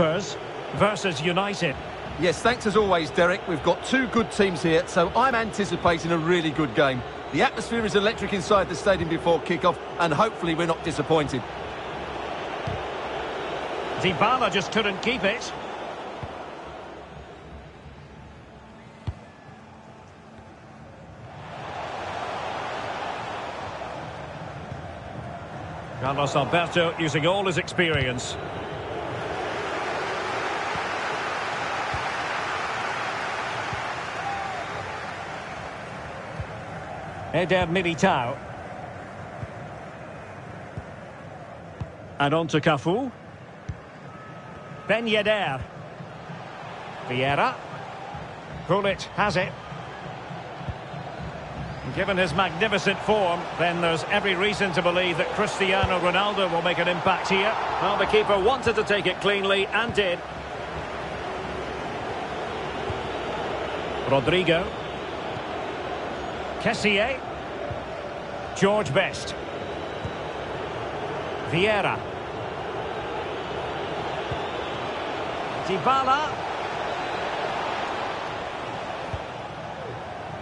Spurs versus United. Yes, thanks as always, Derek. We've got two good teams here, so I'm anticipating a really good game. The atmosphere is electric inside the stadium before kick-off, and hopefully we're not disappointed. Dybala just couldn't keep it. Carlos Alberto using all his experience. Eder Militao. And on to Cafu. Ben Yedder. Vieira. Gullit has it. Given his magnificent form, then there's every reason to believe that Cristiano Ronaldo will make an impact here. Well, the keeper wanted to take it cleanly and did. Rodrigo. Kessié. George Best. Vieira. Dybala.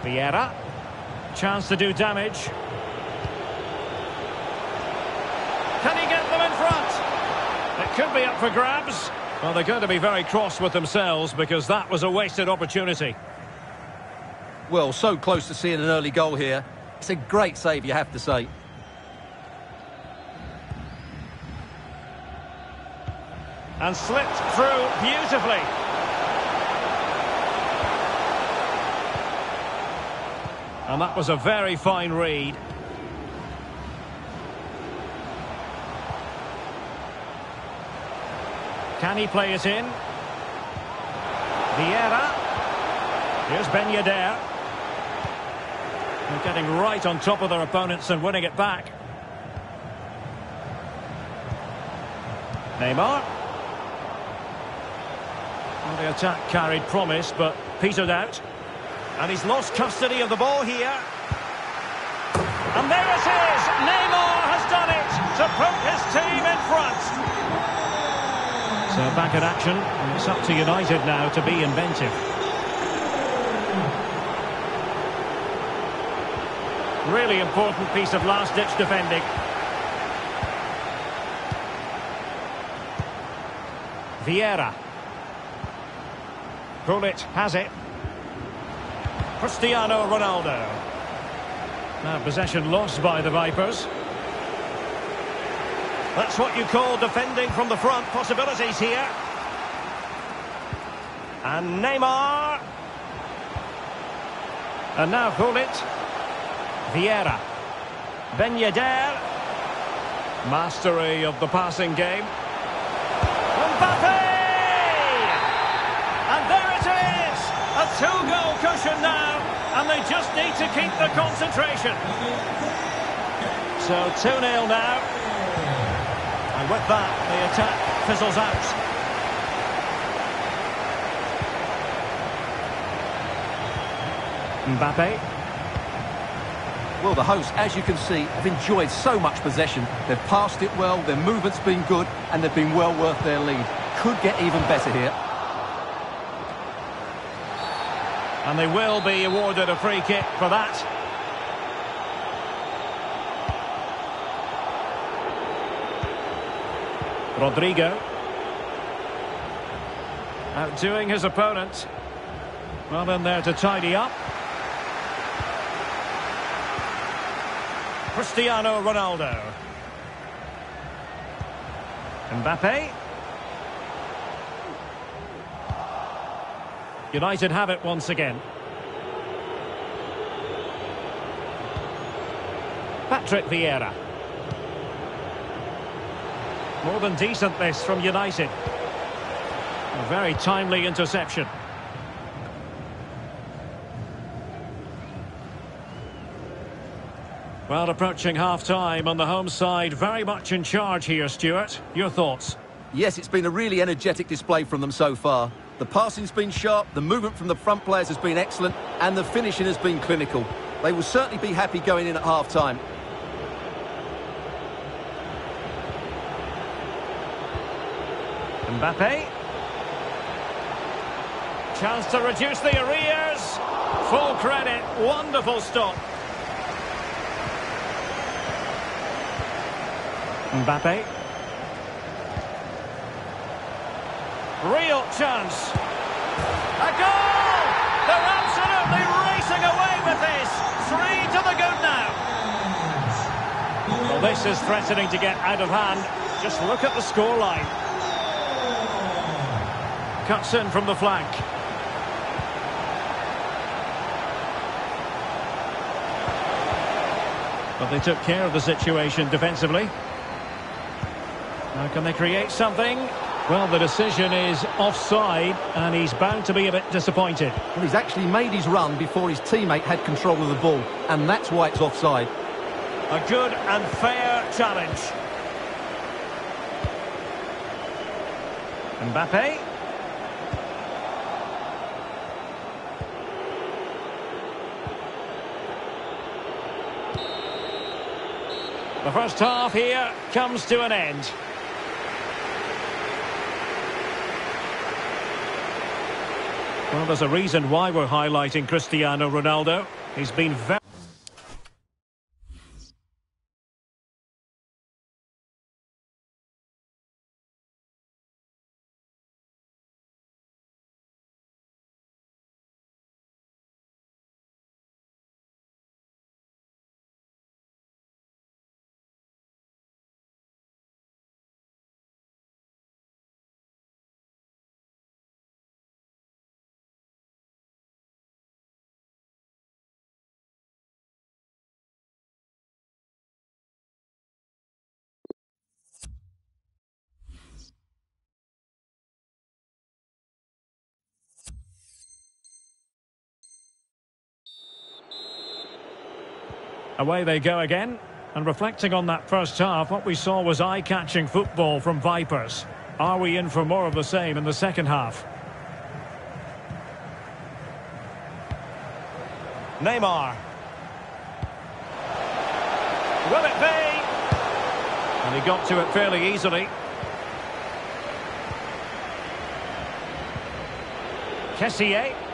Vieira. Chance to do damage. Can he get them in front? It could be up for grabs. Well, they're going to be very cross with themselves because that was a wasted opportunity. Well, so close to seeing an early goal here. It's a great save, you have to say. And slipped through beautifully. And that was a very fine read. Can he play it in? Vieira. Here's Ben Yedder. Getting right on top of their opponents and winning it back. Neymar. The attack carried promise, but petered out. And he's lost custody of the ball here. And there it is! Neymar has done it to put his team in front. So back in action, it's up to United now to be inventive. Really important piece of last-ditch defending. Vieira. Gullit has it. Cristiano Ronaldo. Now possession lost by the Vipers. That's what you call defending from the front. Possibilities here. And Neymar. And now Gullit. Vieira. Ben Yedder. Mastery of the passing game. Mbappe! And there it is! A two-goal cushion now, and they just need to keep the concentration. So 2-0 now. And with that, the attack fizzles out. Mbappe. Well, the hosts, as you can see, have enjoyed so much possession. They've passed it well, their movement's been good, and they've been well worth their lead. Could get even better here. And they will be awarded a free kick for that. Rodrigo. Outdoing his opponent. Well in there to tidy up. Cristiano Ronaldo. Mbappe. United have it once again. Patrick Vieira. More than decent this from United. A very timely interception. Well, approaching half-time on the home side, very much in charge here, Stuart. Your thoughts? Yes, it's been a really energetic display from them so far. The passing's been sharp, the movement from the front players has been excellent, and the finishing has been clinical. They will certainly be happy going in at half-time. Mbappe. Chance to reduce the arrears. Full credit. Wonderful stop. Mbappe. Real chance. A goal! They're absolutely racing away with this. Three to the good now. Well, this is threatening to get out of hand. Just look at the scoreline. Cuts in from the flank. But they took care of the situation defensively. Now can they create something? Well, the decision is offside, and he's bound to be a bit disappointed. Well, he's actually made his run before his teammate had control of the ball, and that's why it's offside. A good and fair challenge. Mbappe. The first half here comes to an end. Well, there's a reason why we're highlighting Cristiano Ronaldo. He's been very... Away they go again. And reflecting on that first half, what we saw was eye-catching football from Vipers. Are we in for more of the same in the second half? Neymar. Will it be? And he got to it fairly easily. Kessié.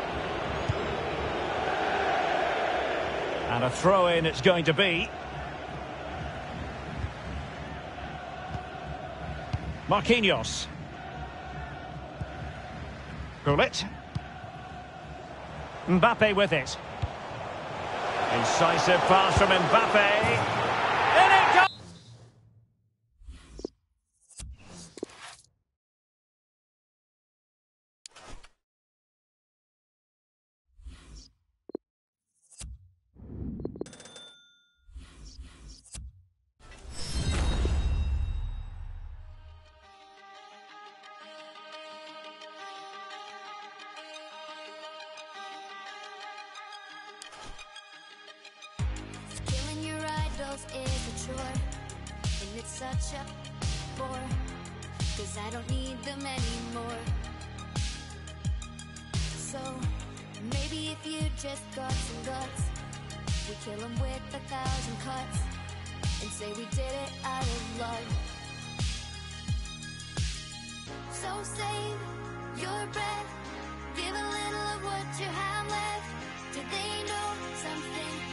And a throw-in it's going to be. Marquinhos. Gullit. Mbappe with it. Incisive pass from Mbappe. Such a bore Cause I don't need them anymore. So, maybe if you just got some guts We kill them with a thousand cuts And say we did it out of love. So save your breath Give a little of what you have left Do they know something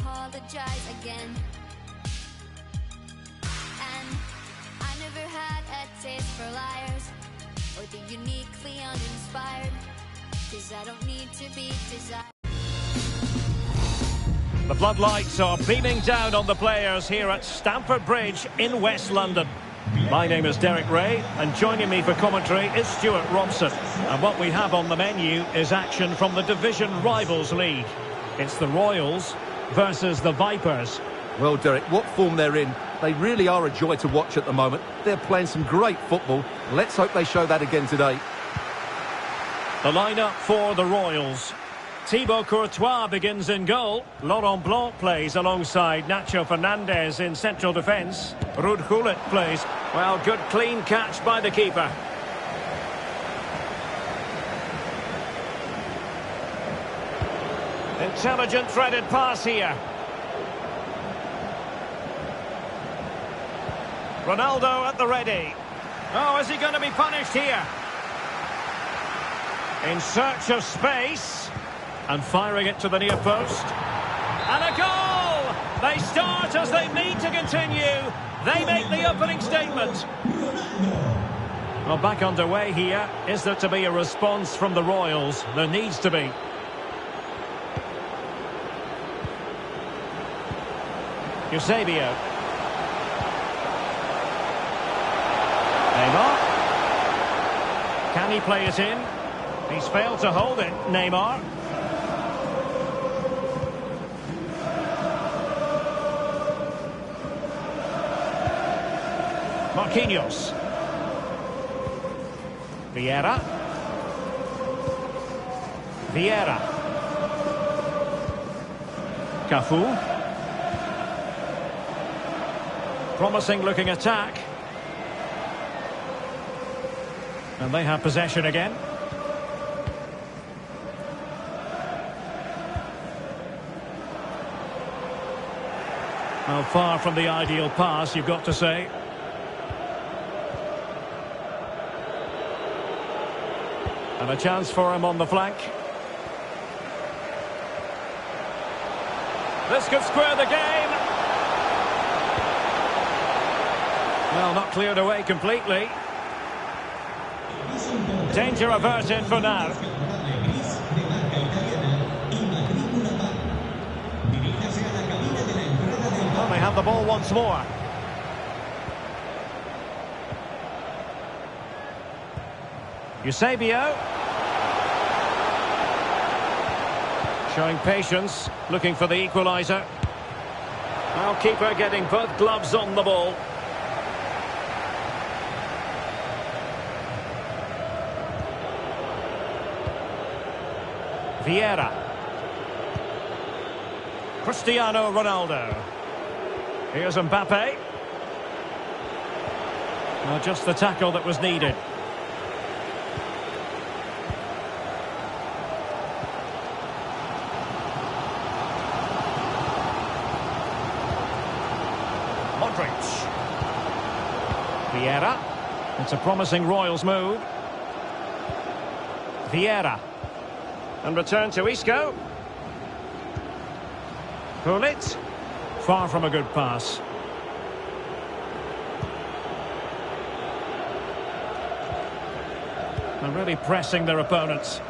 apologize again. And I never had a taste for liars or the uniquely uninspired. Cause I don't need to be desired. The floodlights are beaming down on the players here at Stamford Bridge in West London. My name is Derek Ray, and joining me for commentary is Stuart Robson. And what we have on the menu is action from the Division Rivals League. It's the Royals versus the Vipers. Well, Derek, what form they're in. They really are a joy to watch at the moment. They're playing some great football. Let's hope they show that again today. The lineup for the Royals. Thibaut Courtois begins in goal. Laurent Blanc plays alongside Nacho Fernandez in central defence. Gullit plays. Well, good clean catch by the keeper. Intelligent threaded pass here. Ronaldo at the ready. Oh, is he going to be punished here? In search of space. And firing it to the near post. And a goal! They start as they mean to continue. They make the opening statement. Well, back underway here. Is there to be a response from the Royals? There needs to be. Eusebio. Neymar. Can he play it in? He's failed to hold it, Neymar. Marquinhos. Vieira. Vieira. Cafu. Promising looking attack. And they have possession again. Well, far from the ideal pass, you've got to say. And a chance for him on the flank. This could square the game. Well, not cleared away completely. Danger averted for now. Well, they have the ball once more. Eusebio. Showing patience, looking for the equaliser. Well, keeper getting both gloves on the ball. Vieira. Cristiano Ronaldo. Here's Mbappe. Well, just the tackle that was needed. Modric. Vieira. It's a promising Royals move. Vieira. And return to Isco. Gullit. Far from a good pass. And really pressing their opponents.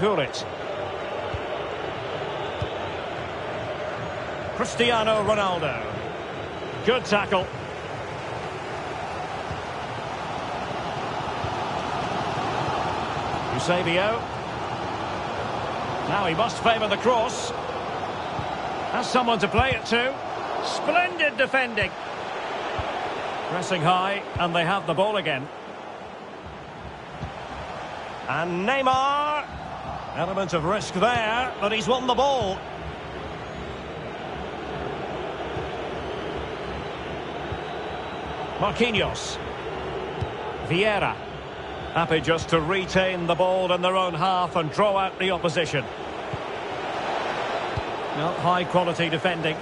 Gullit. Cristiano Ronaldo. Good tackle. Eusebio. Now he must favour the cross. Has someone to play it to. Splendid defending. Pressing high, and they have the ball again. And Neymar. Element of risk there, but he's won the ball. Marquinhos. Vieira. Happy just to retain the ball in their own half and draw out the opposition. Well, high quality defending.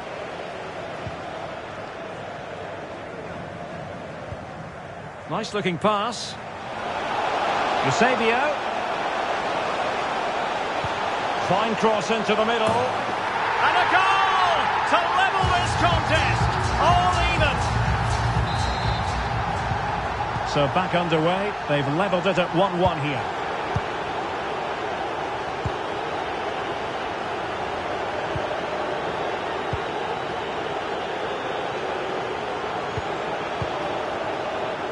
Nice looking pass. Eusebio. Fine cross into the middle. And a goal So back underway. They've levelled it at 1-1 here.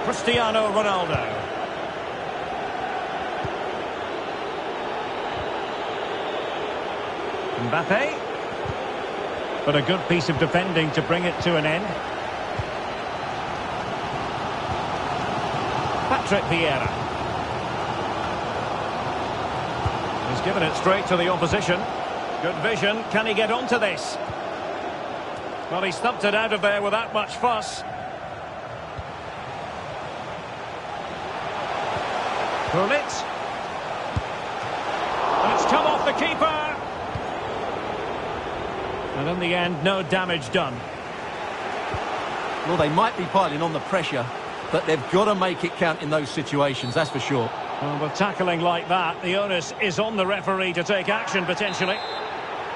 Cristiano Ronaldo. Mbappe. But a good piece of defending to bring it to an end. Patrick Vieira. He's given it straight to the opposition. Good vision. Can he get onto this? Well, he stumped it out of there without much fuss. Gullit. And it's come off the keeper. And in the end, no damage done. Well, they might be piling on the pressure, but they've got to make it count in those situations, that's for sure. Oh, well, with tackling like that, the onus is on the referee to take action, potentially.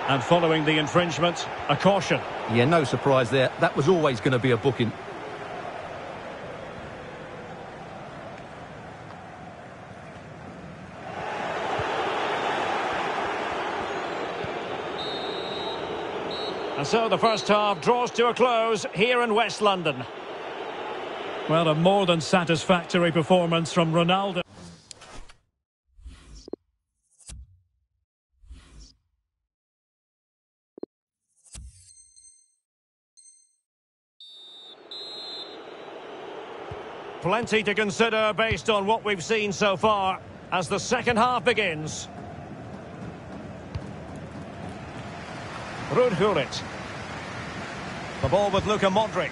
And following the infringement, a caution. Yeah, no surprise there. That was always going to be a booking. And so the first half draws to a close here in West London. Well, a more than satisfactory performance from Ronaldo. Plenty to consider based on what we've seen so far as the second half begins. Ruud Gullit. The ball with Luka Modric.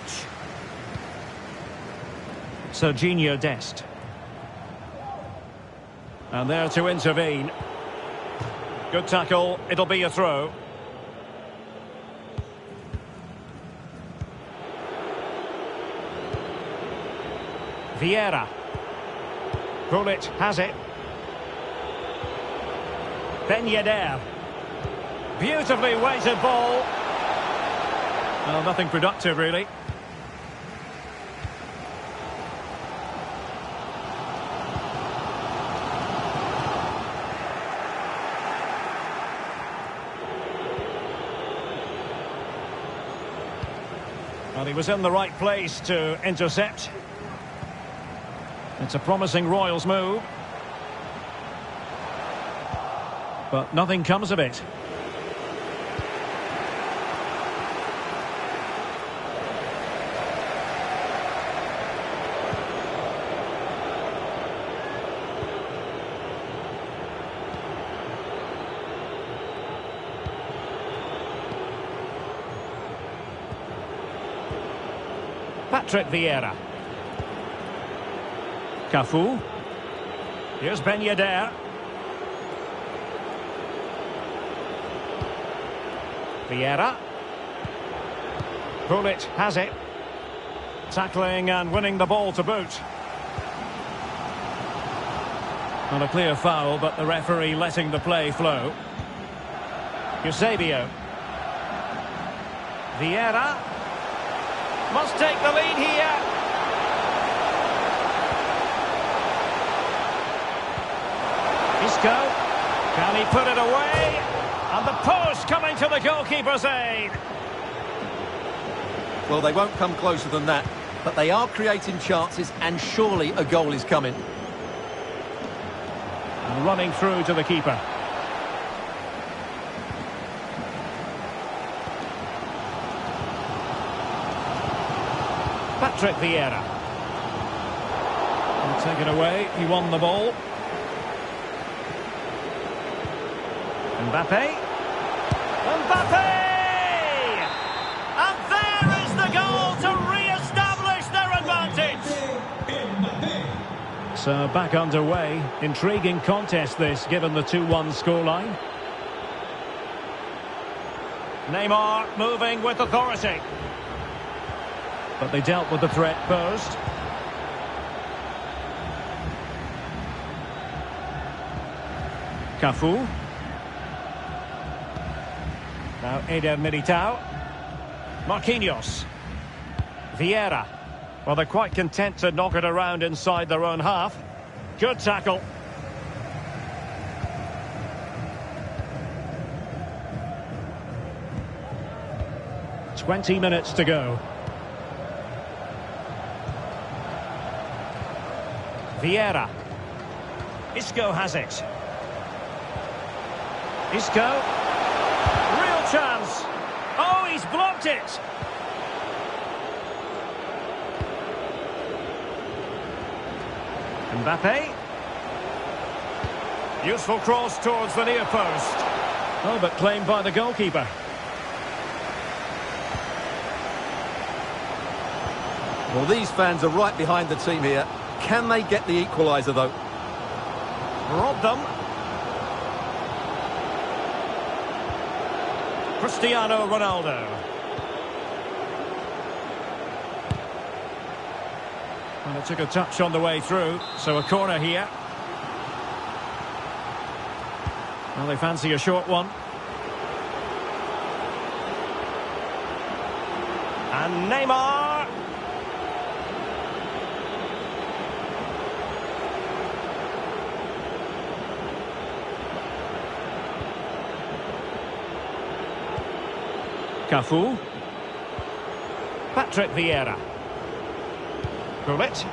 Serginho Dest. And there to intervene. Good tackle. It'll be a throw. Vieira. Gullit has it. Ben Yedder. Beautifully weighted ball. Well, nothing productive, really. Well, he was in the right place to intercept. It's a promising Royals move. But nothing comes of it. Patrick Vieira. Cafu. Here's Ben Yedder. Vieira. Gullit has it. Tackling and winning the ball to boot. Not a clear foul, but the referee letting the play flow. Eusebio. Vieira. Must take the lead here. Isco. Can he put it away? And the post coming to the goalkeeper's aid. Well, they won't come closer than that, but they are creating chances, and surely a goal is coming. And running through to the keeper. Patrick Vieira. And take it away. He won the ball. Mbappe. Mbappe! And there is the goal to re-establish their advantage. So back underway. Intriguing contest this, given the 2-1 scoreline. Neymar moving with authority. But they dealt with the threat posed. Cafu. Now Eder Militao. Marquinhos. Vieira. Well, they're quite content to knock it around inside their own half. Good tackle. Twenty minutes to go. Vieira. Isco has it. Isco. Real chance. Oh, he's blocked it. Mbappe. Useful cross towards the near post. Oh, but claimed by the goalkeeper. Well, these fans are right behind the team here. Can they get the equaliser, though? Robbed them. Cristiano Ronaldo. And it took a touch on the way through, so a corner here. Well, they fancy a short one. And Neymar. Cafu. Patrick Vieira. Gullit.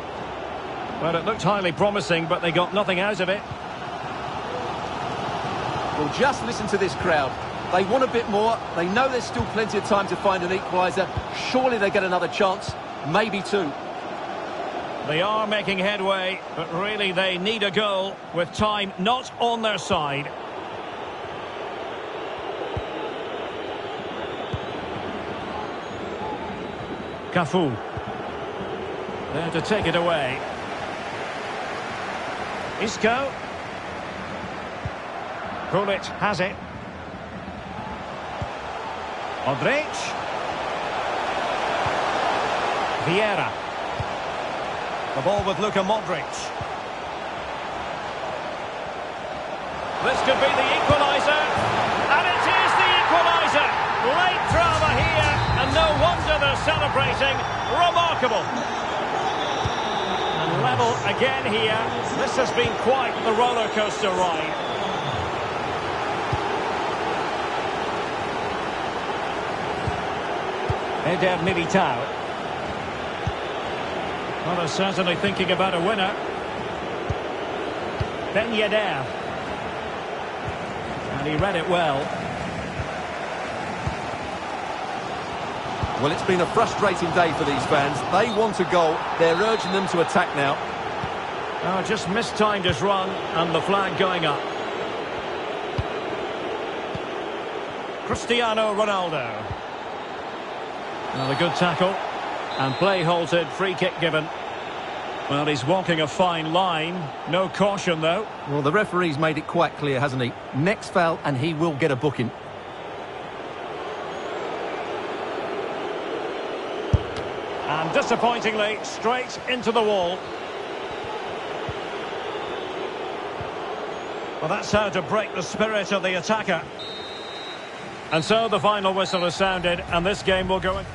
Well, it looked highly promising, but they got nothing out of it. Well, just listen to this crowd. They want a bit more. They know there's still plenty of time to find an equaliser. Surely they get another chance. Maybe two. They are making headway, but really they need a goal with time not on their side. Cafu. There to take it away. Isco. Gullit has it. Modric. Vieira. The ball with Luka Modric. This could be the equaliser. And it is the equaliser. Late drama here. And no wonder they're celebrating. Remarkable. And level again here. This has been quite the roller coaster ride. Eder Militao. Well, they're certainly thinking about a winner. Ben Yedder. And he read it well. Well, it's been a frustrating day for these fans. They want a goal. They're urging them to attack now. Oh, just mistimed his run and the flag going up. Cristiano Ronaldo. Well, a good tackle. And play halted, free kick given. Well, he's walking a fine line. No caution, though. Well, the referee's made it quite clear, hasn't he? Next foul, and he will get a booking. And disappointingly, straight into the wall. Well, that's how to break the spirit of the attacker. And so the final whistle is sounded, and this game will go in.